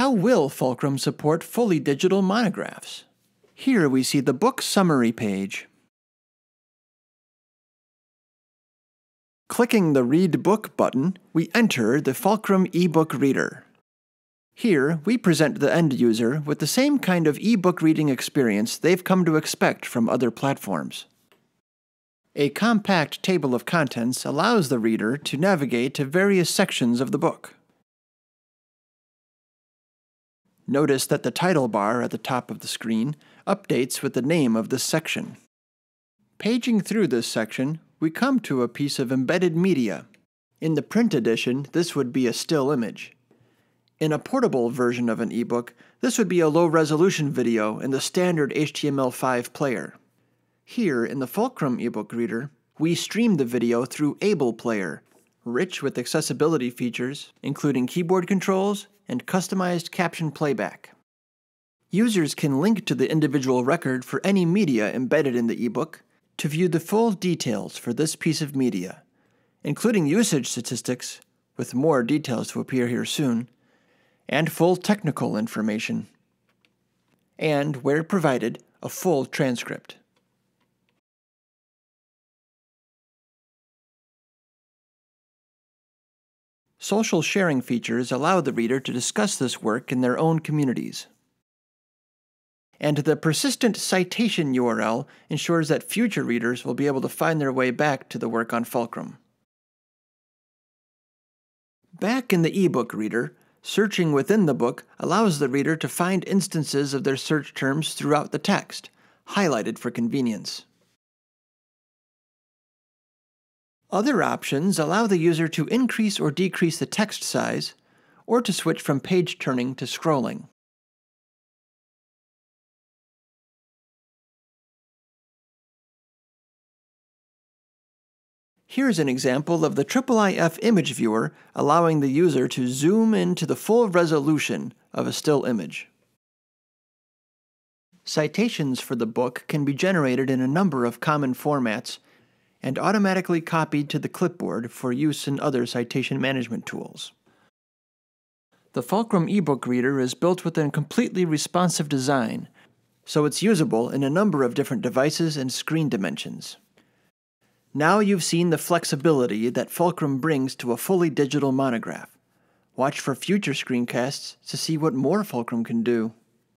How will Fulcrum support fully digital monographs? Here we see the book summary page. Clicking the Read Book button, we enter the Fulcrum eBook Reader. Here, we present the end user with the same kind of ebook reading experience they've come to expect from other platforms. A compact table of contents allows the reader to navigate to various sections of the book. Notice that the title bar at the top of the screen updates with the name of this section. Paging through this section, we come to a piece of embedded media. In the print edition, this would be a still image. In a portable version of an ebook, this would be a low resolution video in the standard HTML5 player. Here, in the Fulcrum ebook reader, we stream the video through Able Player, rich with accessibility features, including keyboard controls and customized caption playback. Users can link to the individual record for any media embedded in the ebook to view the full details for this piece of media, including usage statistics, with more details to appear here soon, and full technical information, and, where provided, a full transcript. Social sharing features allow the reader to discuss this work in their own communities. And the persistent citation URL ensures that future readers will be able to find their way back to the work on Fulcrum. Back in the ebook reader, Searching within the book allows the reader to find instances of their search terms throughout the text, highlighted for convenience. Other options allow the user to increase or decrease the text size, or to switch from page turning to scrolling. Here's an example of the IIIF image viewer allowing the user to zoom into the full resolution of a still image. Citations for the book can be generated in a number of common formats and automatically copied to the clipboard for use in other citation management tools. The Fulcrum eBook Reader is built with a completely responsive design, so it's usable in a number of different devices and screen dimensions. Now you've seen the flexibility that Fulcrum brings to a fully digital monograph. Watch for future screencasts to see what more Fulcrum can do.